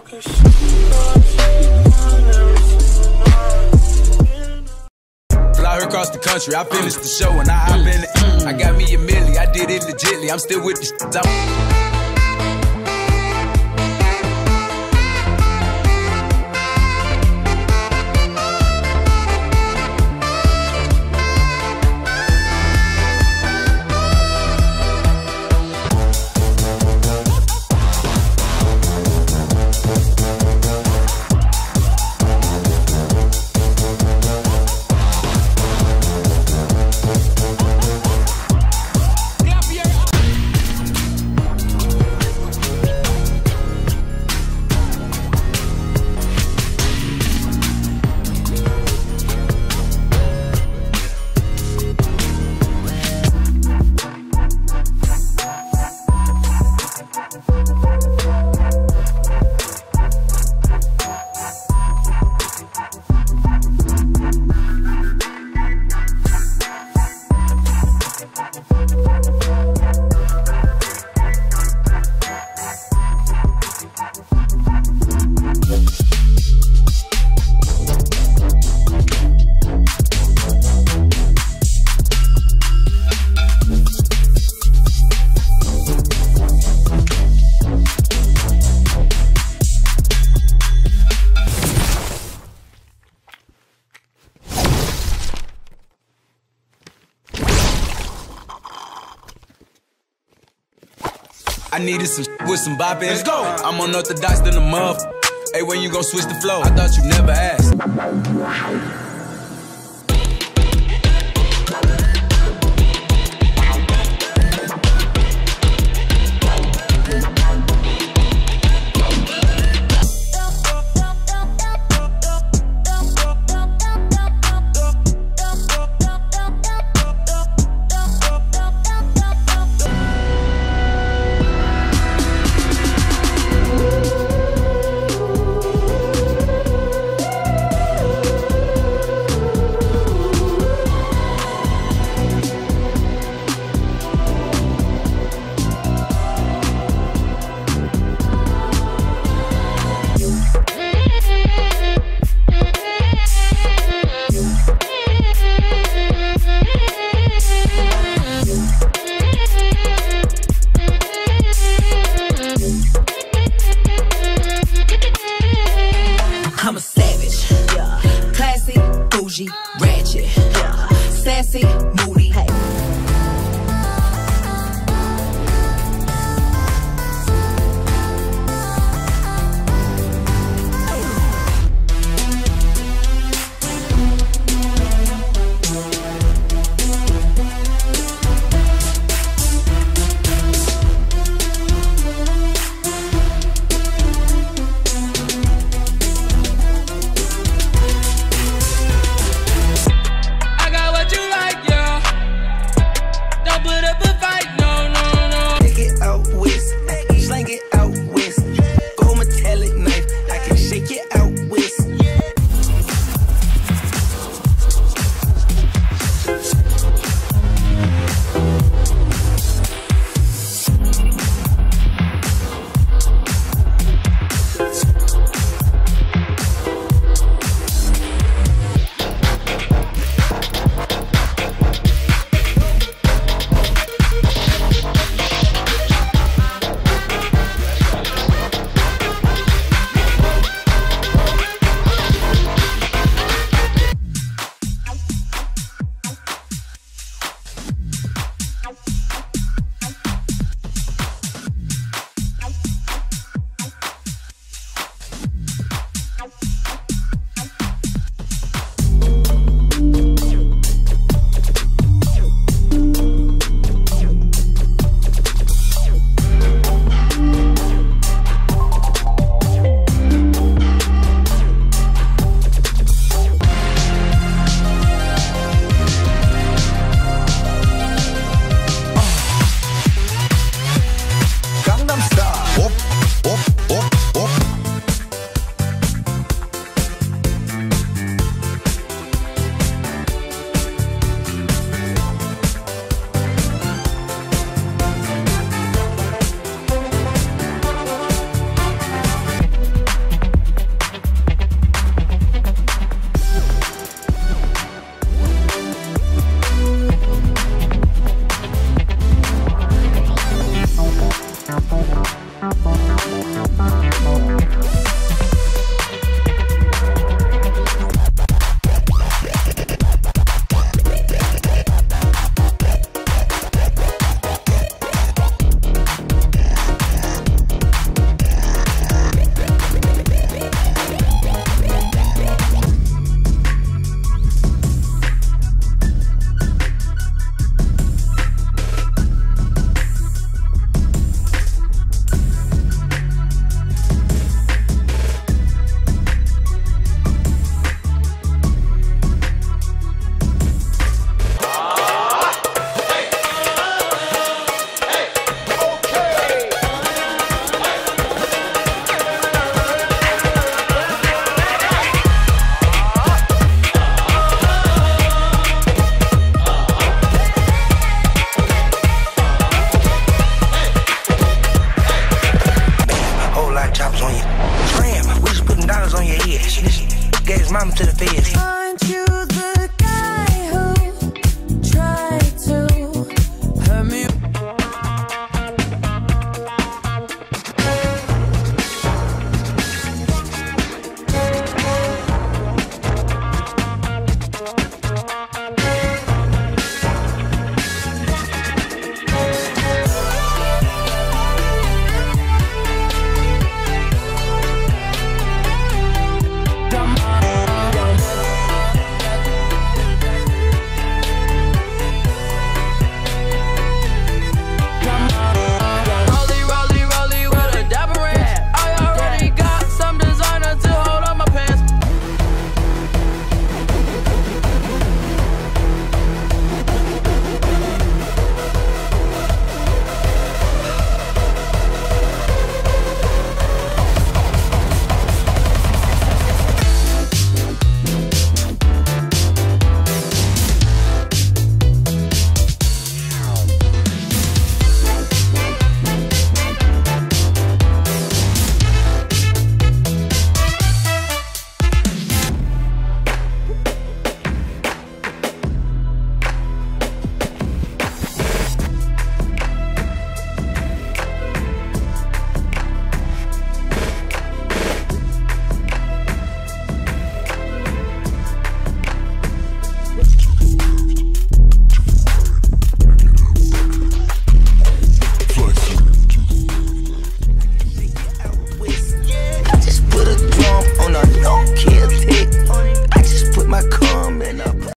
Fly her across the country, I finished the show and I hop in it. I got me a milli, I did it legitly. I'm still with the I needed some with some bop in Let's go. I'm unorthodox than a muff. Hey, when you gon' switch the flow? I thought you never asked. I'm a savage.